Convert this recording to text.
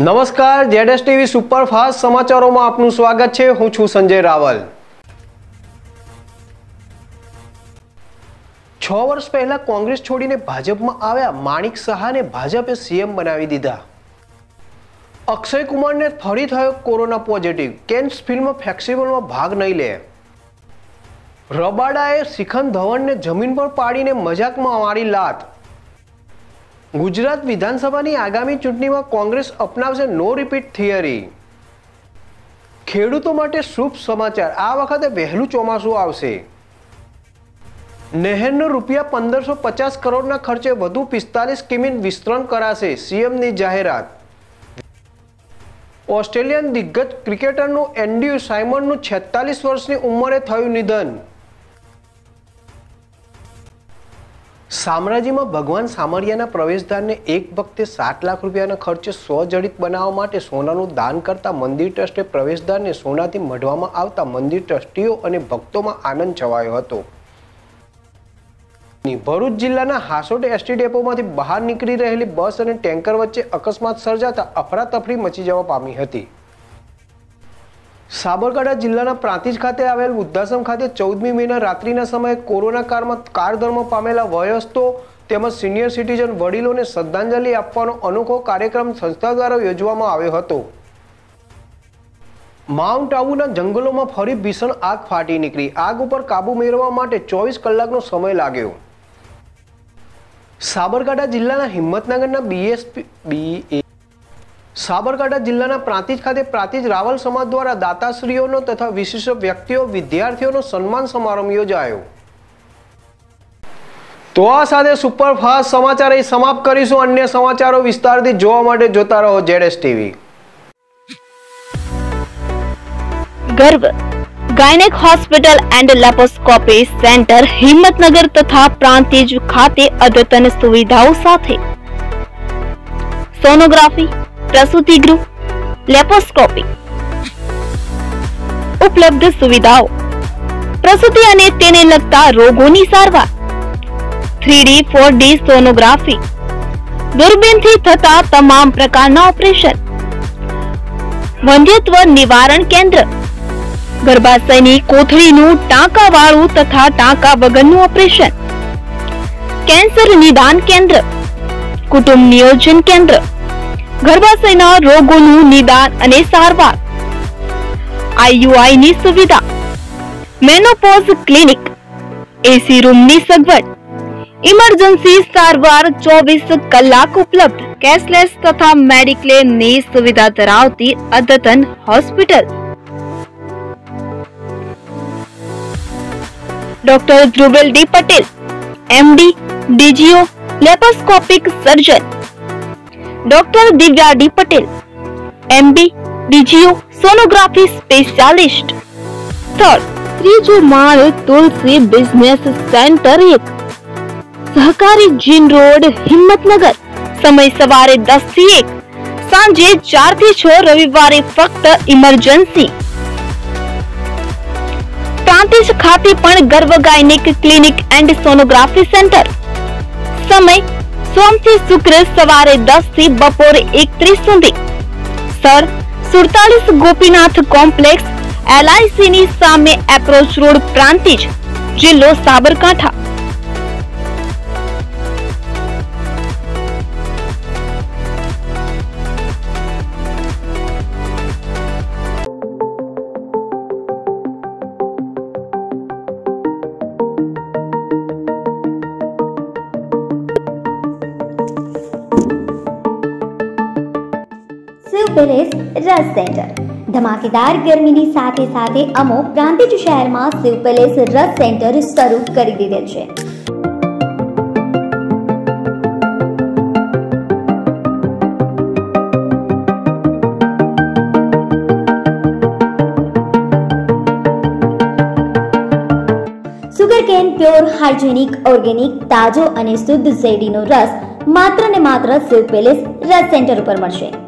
નમસ્કાર ZS TV superfast સમાચારોમાં આપનું સ્વાગત છે. હું છું સંજય રાવલ. છ વર્ષ પહેલા કોંગ્રેસ છોડીને ભાજપમાં આવ્યા માણિક સહાને ભાજપે સીએમ બનાવી દીધા. અક્ષય કુમારને ફરી થયો કોરોના પોઝિટિવ. કેન્સ ફિલ્મ ફેસ્ટિવલમાં ભાગ નહીં લે. રબાડાએ શિખન ધવનને જમીન પર પાડીને મજાકમાં મારી લાત. ગુજરાત વિધાનસભાની આગામી ચૂંટણીમાં કોંગ્રેસ અપનાવશે નો રિપીટ થિયરી ખેડૂતો માટે શુભ સમાચાર. આ વખતે વહેલું ચોમાસું આવશે. નહેરનો રૂપિયા પંદરસો પચાસ કરોડના ખર્ચે વધુ પિસ્તાલીસ કિમી વિસ્તરણ કરાશે સીએમની જાહેરાત. ઓસ્ટ્રેલિયન દિગ્ગજ ક્રિકેટરનું એન્ડ્યુ સાયમનનું છેતાલીસ વર્ષની ઉંમરે થયું નિધન. સામ્રાજ્યમાં ભગવાન સામરિયાના પ્રવેશદ્વારને એક વખતે સાત લાખ રૂપિયાના ખર્ચે સ્વજડિત બનાવવા માટે સોનાનું દાન કરતા મંદિર ટ્રસ્ટે પ્રવેશદ્વારને સોનાથી મઢવામાં આવતા મંદિર ટ્રસ્ટીઓ અને ભક્તોમાં આનંદ છવાયો હતો. ભરૂચ જિલ્લાના હાસોટ એસટી ડેપોમાંથી બહાર નીકળી રહેલી બસ અને ટેન્કર વચ્ચે અકસ્માત સર્જાતા અફરાતફરી મચી જવા પામી હતી. સાબરકાંઠા જિલ્લાના પ્રાંતિજ ખાતે આવેલ વૃદ્ધાશ્રમ ખાતે ચૌદમી મેના રાત્રિના સમયે કોરોના કાળમાં કારધર્મ પામેલા વયસ્તો તેમજ સિનિયર સિટીઝન વડીલોને શ્રદ્ધાંજલિ આપવાનો અનોખો કાર્યક્રમ સંસ્થા દ્વારા યોજવામાં આવ્યો હતો. માઉન્ટ આબુના જંગલોમાં ફરી ભીષણ આગ ફાટી નીકળી. આગ ઉપર કાબુ મેળવવા માટે ચોવીસ કલાકનો સમય લાગ્યો. સાબરકાંઠા જિલ્લાના હિંમતનગરના બીએસપી બી સાબરકાંઠા જિલ્લાના પ્રાંતિજ ખાતે પ્રાંતિજ રાવલ સમાજ દ્વારા દાતાશ્રીઓનો તથા વિશિષ્ટ વ્યક્તિઓ, વિદ્યાર્થીઓનો સન્માન સમારંભ યોજાયો. તો આ સાથે સુપરફાસ્ટ સમાચાર અહીં સમાપ્ત કરીશું. અન્ય સમાચારો વિસ્તારથી જોવા માટે જોતા રહો ZS TV. Garbh, gynaec hospital and laparoscopy centre Himmatnagar તથા પ્રાંતિજ ખાતે અદ્યતન સુવિધાઓ સાથે સોનોગ્રાફી પ્રસૂતિ ગૃહ, લેપોસ્કોપી. ઉપલબ્ધ સુવિધાઓ. પ્રસૂતિ અને તેને લગતા રોગોની સારવાર. Three D four D sonography. દૂરબીનથી થતા તમામ પ્રકારના ઓપરેશન. વંધ્યત્વ નિવારણ કેન્દ્ર. ગર્ભાશયની કોથળીનું ટાંકાવાળું તથા ટાંકા વગરનું ઓપરેશન. કેન્સર નિદાન કેન્દ્ર. કુટુંબ નિયોજન કેન્દ્ર. ગર્ભાશયના રોગોનું નિદાન અને સારવાર. આઈયુઆઈની સુવિધા. Menopause clinic. એસી રૂમની સગવડ. ઇમરજન્સી સારવાર ચોવીસ કલાક ઉપલબ્ધ. કેશલેસ તથા મેડિક્લેમની સુવિધા ધરાવતી અદ્યતન hospital. Doctor Dhruvel D Patel, MD, DGO, laparoscopic surgeon. Doctor Divya D Patel MB DGO sonography specialist સ્થળ ત્રીજો માળ તુલસી બિઝનેસ સેન્ટર એક. સહકારી જીન રોડ હિંમતનગર. સમય સવારે દસથી એક. સાંજે ચારથી છ રવિવારે ફક્ત ઇમરજન્સી પ્રાંતિજ ખાતે પણ Garv gynaec clinic and sonography centre સમય સોમથી શુક્ર સવારે દસથી બપોરે એકત્રીસ સુધી. સર, સુડતાલીસ ગોપીનાથ કોમ્પ્લેક્સ એલઆઈસી ની સામે એપ્રોચ રોડ પ્રાંતિજ, જિલ્લો સાબરકાંઠા. પેલેસ રસ સેન્ટર. ધમાકેદાર ગરમીની સાથે સાથે અમુક પ્રાંતિજ શહેરમાં શિવ પેલેસ રસ સેન્ટર શરૂ કરી દીધેલ છે. Sugar can pure, hygienic, organic, તાજો અને શુદ્ધ શેરડીનો રસ માત્ર ને માત્ર શિવ પેલેસ રસ સેન્ટર ઉપર મળશે.